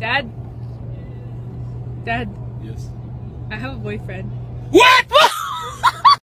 Dad. Dad, Yes. I have a boyfriend. What?